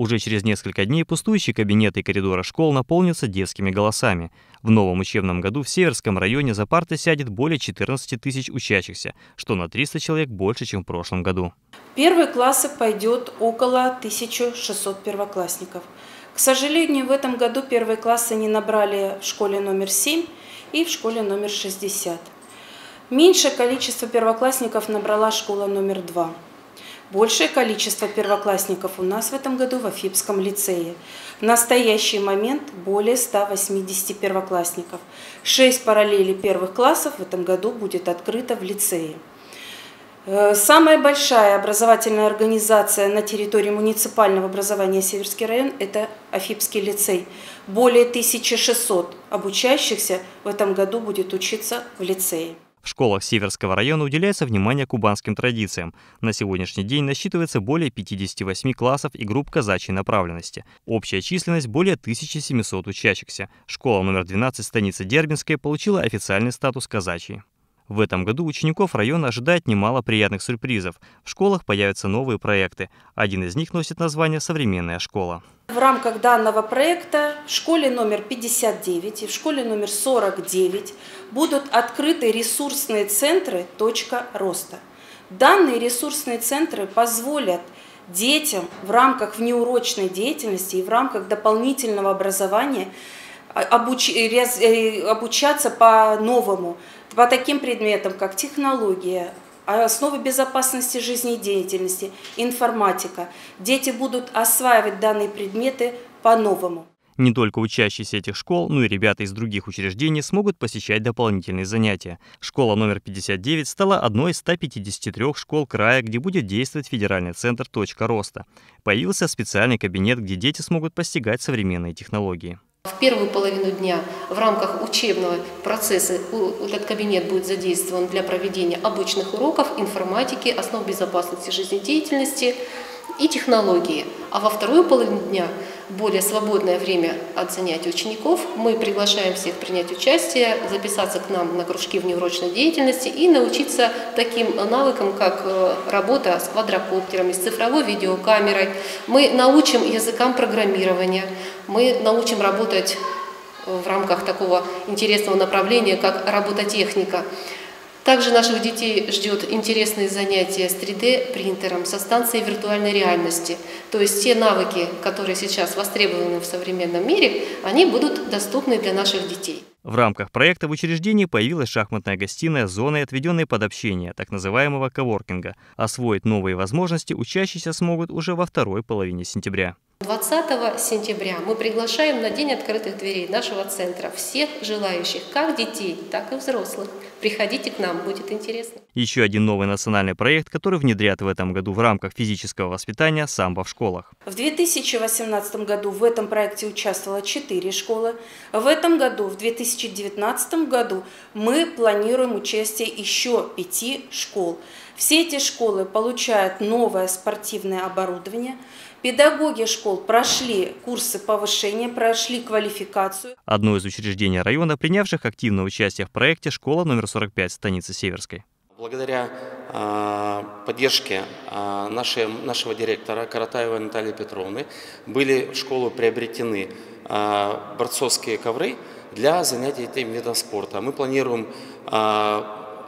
Уже через несколько дней пустующие кабинеты и коридоры школ наполнятся детскими голосами. В новом учебном году в Северском районе за парты сядет более 14 тысяч учащихся, что на 300 человек больше, чем в прошлом году. Первые классы пойдет около 1600 первоклассников. К сожалению, в этом году первые классы не набрали в школе номер 7 и в школе номер 60. Меньшее количество первоклассников набрала школа номер 2. Большее количество первоклассников у нас в этом году в Афипском лицее. В настоящий момент более 180 первоклассников. Шесть параллелей первых классов в этом году будет открыто в лицее. Э, самая большая образовательная организация на территории муниципального образования Северский район – это Афипский лицей. Более 1600 обучающихся в этом году будет учиться в лицее. В школах Северского района уделяется внимание кубанским традициям. На сегодняшний день насчитывается более 58 классов и групп казачьей направленности. Общая численность более 1700 учащихся. Школа номер 12 станицы Дербинской получила официальный статус казачьей. В этом году учеников района ожидает немало приятных сюрпризов. В школах появятся новые проекты. Один из них носит название «Современная школа». В рамках данного проекта в школе номер 59 и в школе номер 49 будут открыты ресурсные центры «Точка роста». Данные ресурсные центры позволят детям в рамках внеурочной деятельности и в рамках дополнительного образования обуч... Э, обучаться по-новому, по таким предметам, как технология, основы безопасности жизнедеятельности, информатика. Дети будут осваивать данные предметы по-новому. Не только учащиеся этих школ, но и ребята из других учреждений смогут посещать дополнительные занятия. Школа номер 59 стала одной из 153 школ края, где будет действовать федеральный центр «Точка роста». Появился специальный кабинет, где дети смогут постигать современные технологии. В первую половину дня в рамках учебного процесса этот кабинет будет задействован для проведения обычных уроков информатики, основ безопасности жизнедеятельности и технологии. А во вторую половину дня более свободное время от занятий учеников. Мы приглашаем всех принять участие, записаться к нам на кружки в неврочной деятельности и научиться таким навыкам, как э, работа с квадрокоптерами, с цифровой видеокамерой. Мы научим языкам программирования, мы научим работать в рамках такого интересного направления, как робототехника. Также наших детей ждет интересные занятия с 3D-принтером, со станцией виртуальной реальности. То есть те навыки, которые сейчас востребованы в современном мире, они будут доступны для наших детей. В рамках проекта в учреждении появилась шахматная гостиная с зоной, отведенной под общение, так называемого коворкинга. Освоить новые возможности учащиеся смогут уже во второй половине сентября. 20 сентября мы приглашаем на День открытых дверей нашего центра всех желающих, как детей, так и взрослых. Приходите к нам, будет интересно. Еще один новый национальный проект, который внедрят в этом году в рамках физического воспитания самбо в школах. В 2018 году в этом проекте участвовало 4 школы. В этом году, в 2019 году, мы планируем участие еще 5 школ. Все эти школы получают новое спортивное оборудование. Педагоги школ прошли курсы повышения, прошли квалификацию. Одно из учреждений района, принявших активное участие в проекте «Школа номер 45» станицы Северской. Благодаря э, поддержке э, нашей, нашего директора Каратаевой Натальи Петровны были в школу приобретены э, борцовские ковры для занятий этим видом спорта. Мы планируем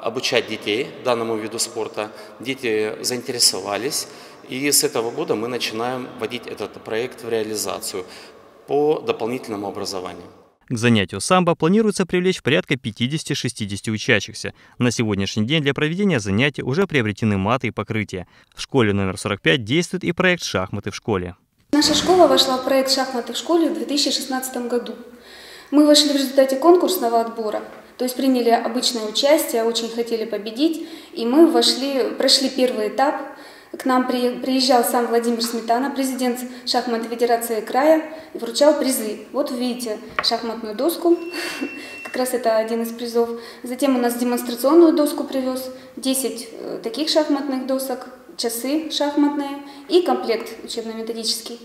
обучать детей данному виду спорта. Дети заинтересовались, и с этого года мы начинаем вводить этот проект в реализацию по дополнительному образованию. К занятию самбо планируется привлечь порядка 50-60 учащихся. На сегодняшний день для проведения занятий уже приобретены маты и покрытия. В школе номер 45 действует и проект «Шахматы в школе». Наша школа вошла в проект «Шахматы в школе» в 2016 году. Мы вошли в результате конкурсного отбора, то есть приняли обычное участие, очень хотели победить, и мы вошли, прошли первый этап – к нам приезжал сам Владимир Сметана, президент шахматной федерации края, и вручал призы. Вот видите шахматную доску, как раз это один из призов. Затем у нас демонстрационную доску привез, 10 э, таких шахматных досок, часы шахматные и комплект учебно-методический.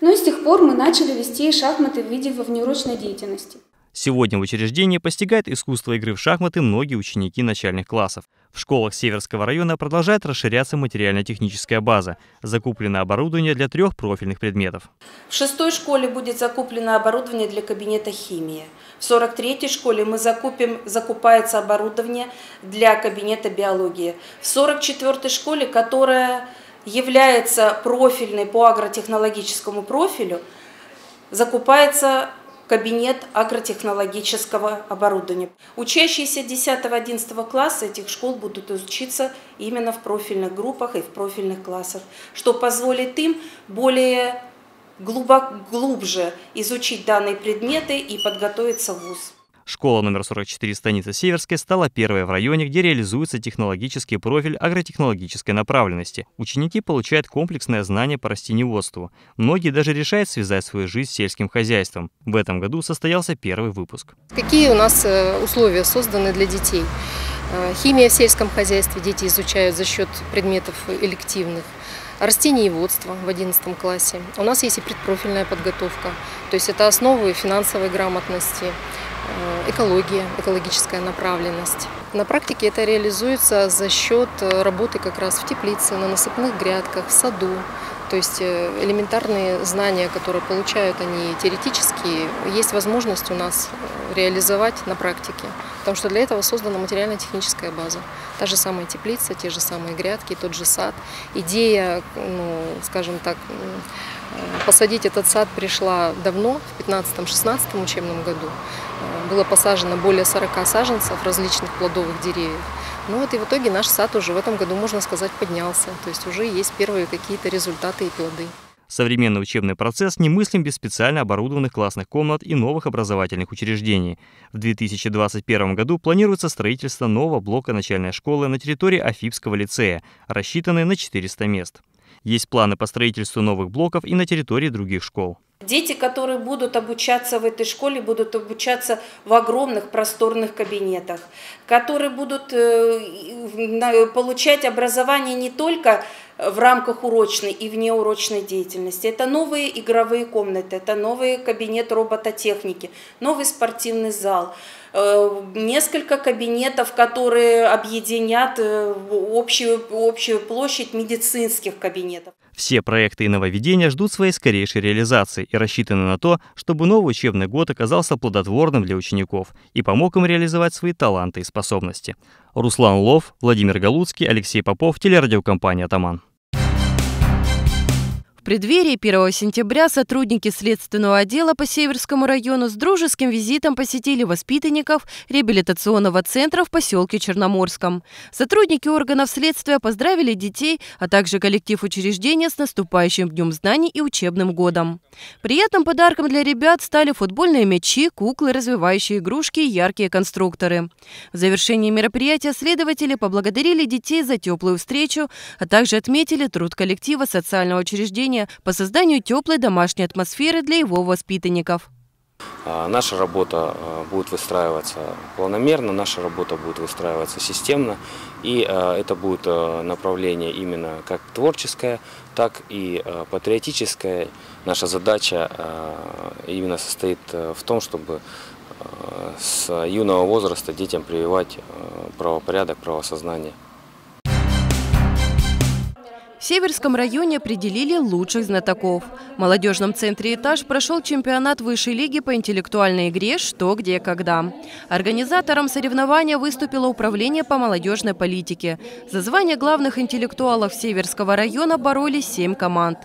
Ну и с тех пор мы начали вести шахматы в виде внеурочной деятельности. Сегодня в учреждении постигают искусство игры в шахматы многие ученики начальных классов. В школах Северского района продолжает расширяться материально-техническая база. Закуплено оборудование для трех профильных предметов. В шестой школе будет закуплено оборудование для кабинета химии. В 43-й школе мы закупим, закупается оборудование для кабинета биологии. В 44-й школе, которая является профильной по агротехнологическому профилю, закупается кабинет агротехнологического оборудования. Учащиеся 10-11 класса этих школ будут учиться именно в профильных группах и в профильных классах, что позволит им более глубоко, глубже изучить данные предметы и подготовиться в ВУЗ. Школа номер 44 станицы Северской стала первой в районе, где реализуется технологический профиль агротехнологической направленности. Ученики получают комплексное знание по растениеводству. Многие даже решают связать свою жизнь с сельским хозяйством. В этом году состоялся первый выпуск. Какие у нас э, условия созданы для детей? Э, химия в сельском хозяйстве дети изучают за счет предметов элективных растениеводство в 11 классе. У нас есть и предпрофильная подготовка, то есть это основы финансовой грамотности, экология, экологическая направленность. На практике это реализуется за счет э, работы как раз в теплице, на насыпных грядках, в саду. То есть э, элементарные знания, которые получают они теоретические, есть возможность у нас реализовать на практике. Потому что для этого создана материально-техническая база. Та же самая теплица, те же самые грядки, тот же сад. Идея, ну, скажем так, посадить этот сад пришла давно, в 15-16 учебном году. Было посажено более 40 саженцев различных плодовых деревьев. Ну вот и в итоге наш сад уже в этом году, можно сказать, поднялся. То есть уже есть первые какие-то результаты и плоды. Современный учебный процесс немыслим без специально оборудованных классных комнат и новых образовательных учреждений. В 2021 году планируется строительство нового блока начальной школы на территории Афипского лицея, рассчитанной на 400 мест. Есть планы по строительству новых блоков и на территории других школ. Дети, которые будут обучаться в этой школе, будут обучаться в огромных просторных кабинетах, которые будут э, получать образование не только в рамках урочной и внеурочной деятельности. Это новые игровые комнаты, это новый кабинет робототехники, новый спортивный зал, несколько кабинетов, которые объединят э, общую, общую площадь медицинских кабинетов. Все проекты и нововведения ждут своей скорейшей реализации и рассчитаны на то, чтобы новый учебный год оказался плодотворным для учеников и помог им реализовать свои таланты и способности. Руслан Лов, Владимир Галуцкий, Алексей Попов, телерадиокомпания «Атаман» преддверии 1 сентября сотрудники следственного отдела по Северскому району с дружеским визитом посетили воспитанников реабилитационного центра в поселке Черноморском. Сотрудники органов следствия поздравили детей, а также коллектив учреждения с наступающим Днем знаний и учебным годом. Приятным подарком для ребят стали футбольные мячи, куклы, развивающие игрушки и яркие конструкторы. В завершении мероприятия следователи поблагодарили детей за теплую встречу, а также отметили труд коллектива социального учреждения учреждения по созданию теплой домашней атмосферы для его воспитанников. А, наша работа а, будет выстраиваться планомерно, наша работа будет выстраиваться системно, и а, это будет направление именно как творческое, так и патриотическое. Наша задача именно состоит в том, чтобы с юного возраста детям прививать правопорядок, правосознание. В Северском районе определили лучших знатоков. В молодежном центре «Этаж» прошел чемпионат высшей лиги по интеллектуальной игре «Что, где, когда». Организатором соревнования выступило Управление по молодежной политике. За звание главных интеллектуалов Северского района боролись семь команд.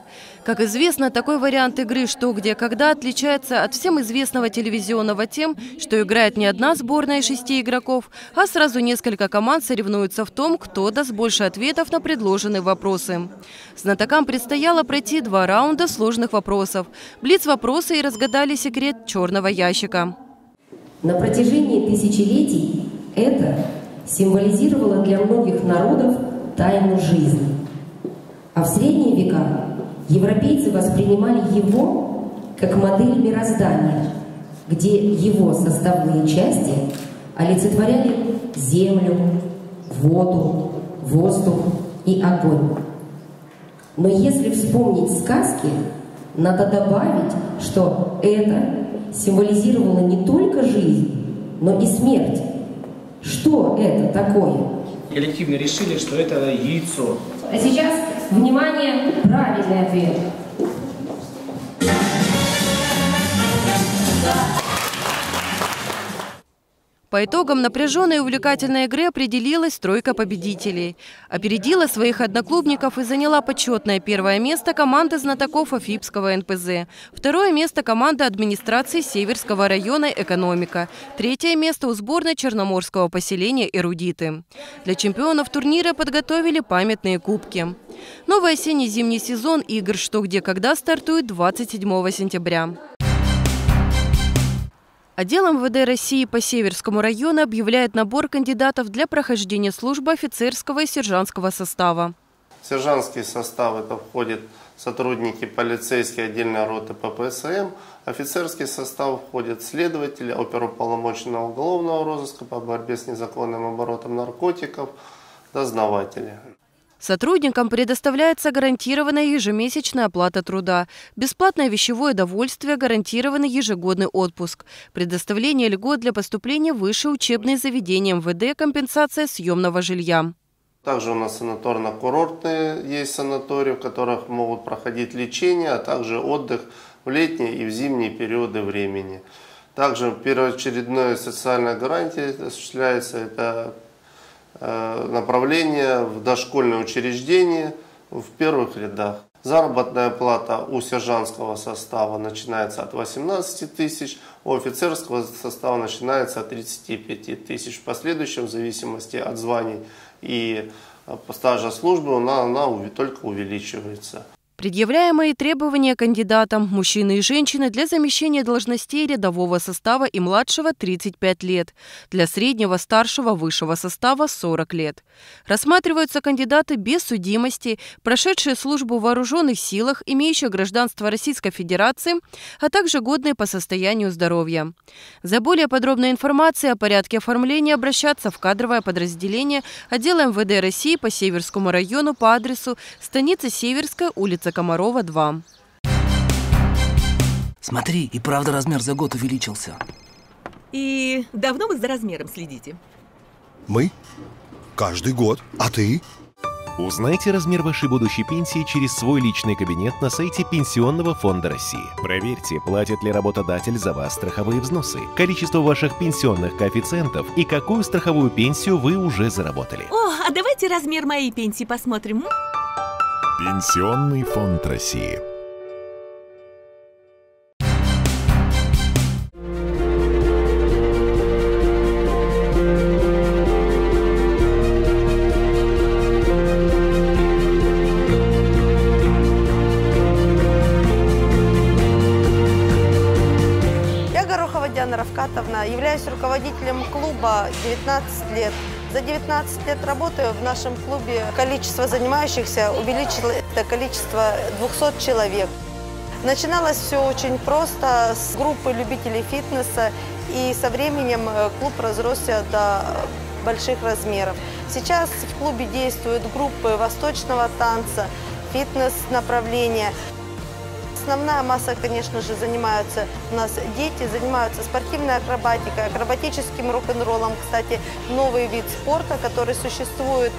Как известно, такой вариант игры «Что, где, когда» отличается от всем известного телевизионного тем, что играет не одна сборная из шести игроков, а сразу несколько команд соревнуются в том, кто даст больше ответов на предложенные вопросы. Знатокам предстояло пройти два раунда сложных вопросов. Блиц-вопросы и разгадали секрет черного ящика. На протяжении тысячелетий это символизировало для многих народов тайну жизни. А в средние века европейцы воспринимали его как модель мироздания, где его составные части олицетворяли землю, воду, воздух и огонь. Но если вспомнить сказки, надо добавить, что это символизировала не только жизнь, но и смерть. Что это такое? Коллективно решили, что это яйцо. А сейчас, внимание, правильный ответ. По итогам напряженной и увлекательной игры определилась тройка победителей. Опередила своих одноклубников и заняла почетное первое место команда знатоков Афипского НПЗ. Второе место команда администрации Северского района «Экономика». Третье место у сборной Черноморского поселения «Эрудиты». Для чемпионов турнира подготовили памятные кубки. Новый осенне-зимний сезон игр «Что, где, когда» стартует 27 сентября. Отдел МВД России по Северскому району объявляет набор кандидатов для прохождения службы офицерского и сержантского состава. Сержантский состав – это входит сотрудники полицейской отдельной роты ППСМ. Офицерский состав входит следователи, оперуполномоченного уголовного розыска по борьбе с незаконным оборотом наркотиков, дознаватели. Сотрудникам предоставляется гарантированная ежемесячная оплата труда, бесплатное вещевое довольствие, гарантированный ежегодный отпуск, предоставление льгот для поступления в высшее учебные заведения МВД, компенсация съемного жилья. Также у нас санаторно-курортные есть санатории, в которых могут проходить лечение, а также отдых в летние и в зимние периоды времени. Также первоочередная социальная гарантия осуществляется, это направление в дошкольное учреждение в первых рядах. Заработная плата у сержантского состава начинается от 18 тысяч, у офицерского состава начинается от 35 тысяч. В последующем, в зависимости от званий и э, стажа службы, она, она только увеличивается. Предъявляемые требования кандидатам – мужчины и женщины для замещения должностей рядового состава и младшего – 35 лет, для среднего, старшего, высшего состава – 40 лет. Рассматриваются кандидаты без судимости, прошедшие службу в вооруженных силах, имеющие гражданство Российской Федерации, а также годные по состоянию здоровья. За более подробной информацией о порядке оформления обращаться в кадровое подразделение отдела МВД России по Северскому району по адресу станица Северская, улица улица Комарова, 2. Смотри, и правда размер за год увеличился. И давно вы за размером следите? Мы? Каждый год. А ты? Узнайте размер вашей будущей пенсии через свой личный кабинет на сайте Пенсионного фонда России. Проверьте, платит ли работодатель за вас страховые взносы, количество ваших пенсионных коэффициентов и какую страховую пенсию вы уже заработали. О, а давайте размер моей пенсии посмотрим. Пенсионный фонд России. Я Горохова Диана Равкатовна, являюсь руководителем клуба 19 лет. За 19 лет работы в нашем клубе количество занимающихся увеличилось до количества 200 человек. Начиналось все очень просто с группы любителей фитнеса, и со временем э, клуб разросся до больших размеров. Сейчас в клубе действуют группы восточного танца, фитнес-направления – Основная масса, конечно же, занимаются у нас дети, занимаются спортивной акробатикой, акробатическим рок-н-роллом. Кстати, новый вид спорта, который существует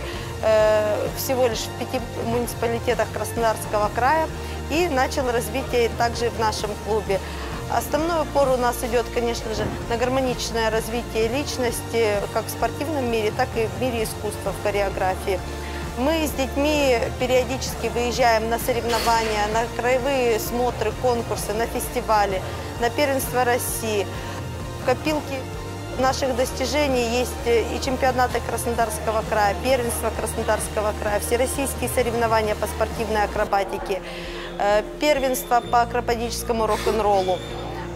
э, всего лишь в пяти муниципалитетах Краснодарского края и начал развитие также в нашем клубе. Основной упор у нас идет, конечно же, на гармоничное развитие личности как в спортивном мире, так и в мире искусства, в хореографии. Мы с детьми периодически выезжаем на соревнования, на краевые смотры, конкурсы, на фестивали, на первенство России. В копилке наших достижений есть и чемпионаты Краснодарского края, первенство Краснодарского края, всероссийские соревнования по спортивной акробатике, э, первенство по акробатическому рок-н-роллу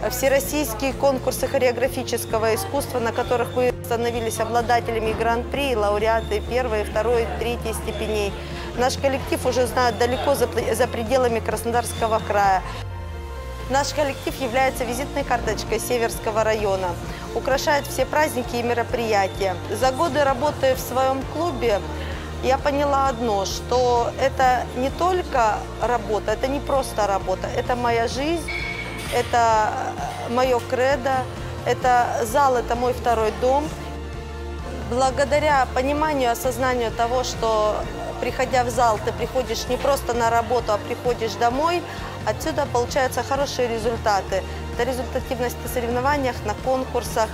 всероссийские конкурсы хореографического искусства, на которых мы становились обладателями гран-при, лауреаты первой, второй, третьей степеней. Наш коллектив уже знают далеко за, за пределами Краснодарского края. Наш коллектив является визитной карточкой Северского района, украшает все праздники и мероприятия. За годы работы в своем клубе я поняла одно, что это не только работа, это не просто работа, это моя жизнь, это мое кредо, это зал, это мой второй дом. Благодаря пониманию, осознанию того, что приходя в зал, ты приходишь не просто на работу, а приходишь домой, отсюда получаются хорошие результаты. Это результативность на соревнованиях, на конкурсах.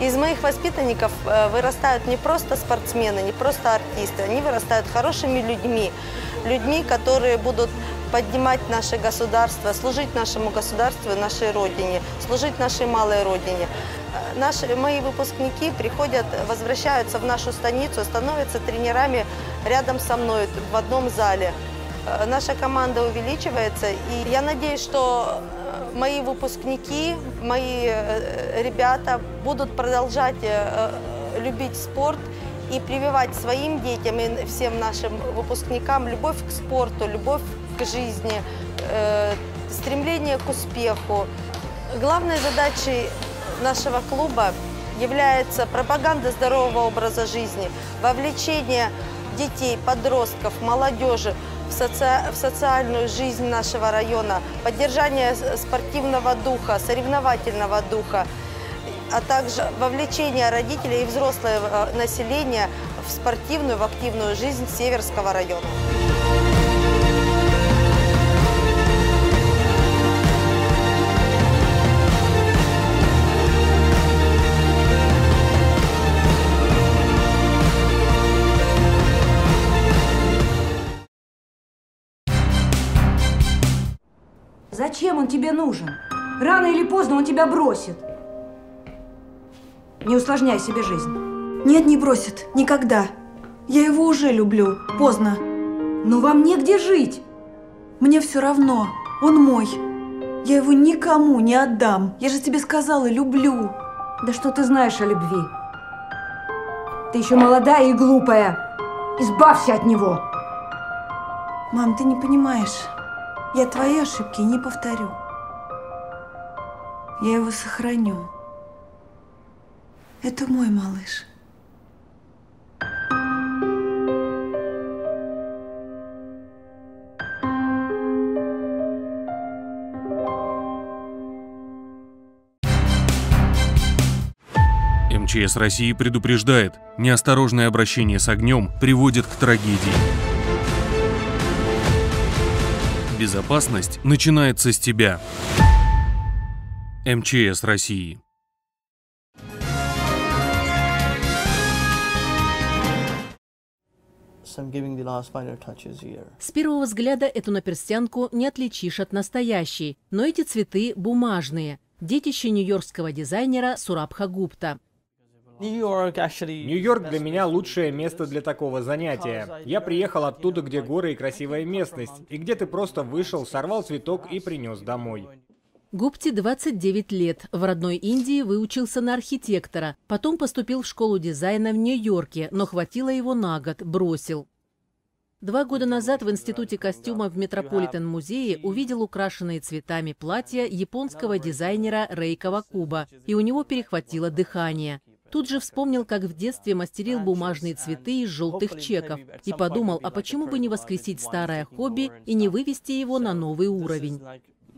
Из моих воспитанников э, вырастают не просто спортсмены, не просто артисты, они вырастают хорошими людьми, людьми, которые будут поднимать наше государство, служить нашему государству нашей родине, служить нашей малой родине. Э, наши, мои выпускники приходят, возвращаются в нашу станицу, становятся тренерами рядом со мной в одном зале. Э, наша команда увеличивается, и я надеюсь, что мои выпускники, мои э, ребята будут продолжать э, э, любить спорт и прививать своим детям и всем нашим выпускникам любовь к спорту, любовь к жизни, стремление к успеху. Главной задачей нашего клуба является пропаганда здорового образа жизни, вовлечение детей, подростков, молодежи в, соци... в социальную жизнь нашего района, поддержание спортивного духа, соревновательного духа, а также вовлечение родителей и взрослого населения в спортивную, в активную жизнь Северского района. Зачем он тебе нужен? Рано или поздно он тебя бросит. Не усложняй себе жизнь. Нет, не бросит. Никогда. Я его уже люблю. Поздно. Но вам негде жить. Мне все равно. Он мой. Я его никому не отдам. Я же тебе сказала, люблю. Да что ты знаешь о любви? Ты еще молодая и глупая. Избавься от него. Мам, ты не понимаешь. Я твои ошибки не повторю. Я его сохраню. Это мой малыш. МЧС России предупреждает, неосторожное обращение с огнем приводит к трагедии. Безопасность начинается с тебя. МЧС России. С первого взгляда эту наперстянку не отличишь от настоящей, но эти цветы бумажные, детище нью-йоркского дизайнера Сурабха Гупта. Нью-Йорк для меня лучшее место для такого занятия. Я приехал оттуда, где горы и красивая местность, и где ты просто вышел, сорвал цветок и принес домой. Гупти 29 лет. В родной Индии выучился на архитектора. Потом поступил в школу дизайна в Нью-Йорке, но хватило его на год, бросил. Два года назад в Институте костюма в Метрополитен-музее увидел украшенные цветами платья японского дизайнера Рейкова Куба, и у него перехватило дыхание. Тут же вспомнил, как в детстве мастерил бумажные цветы из желтых чеков и подумал, а почему бы не воскресить старое хобби и не вывести его на новый уровень.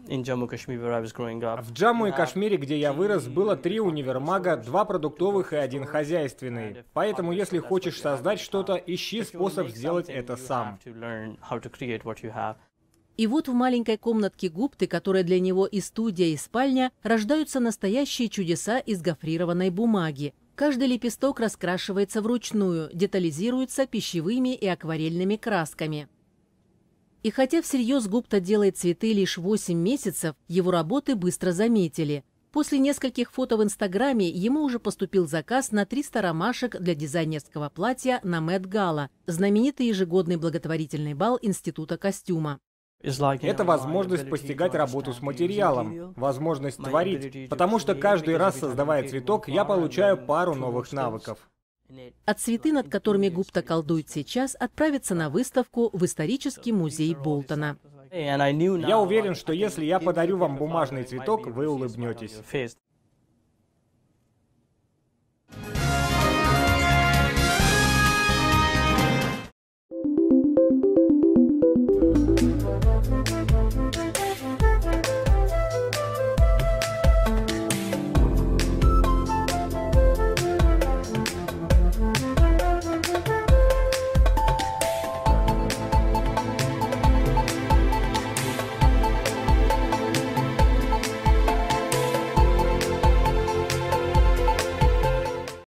В Джамму и Кашмире, где я вырос, было три универмага, два продуктовых и один хозяйственный. Поэтому, если хочешь создать что-то, ищи способ сделать это сам. И вот в маленькой комнатке Гупты, которая для него и студия, и спальня, рождаются настоящие чудеса из гофрированной бумаги. Каждый лепесток раскрашивается вручную, детализируется пищевыми и акварельными красками. И хотя всерьез Гупта делает цветы лишь 8 месяцев, его работы быстро заметили. После нескольких фото в Инстаграме ему уже поступил заказ на 300 ромашек для дизайнерского платья на Мэтт Гала, знаменитый ежегодный благотворительный бал Института костюма. Это возможность постигать работу с материалом, возможность творить, потому что каждый раз, создавая цветок, я получаю пару новых навыков. А цветы, над которыми Гупта колдует сейчас, отправятся на выставку в исторический музей Болтона. Я уверен, что если я подарю вам бумажный цветок, вы улыбнетесь.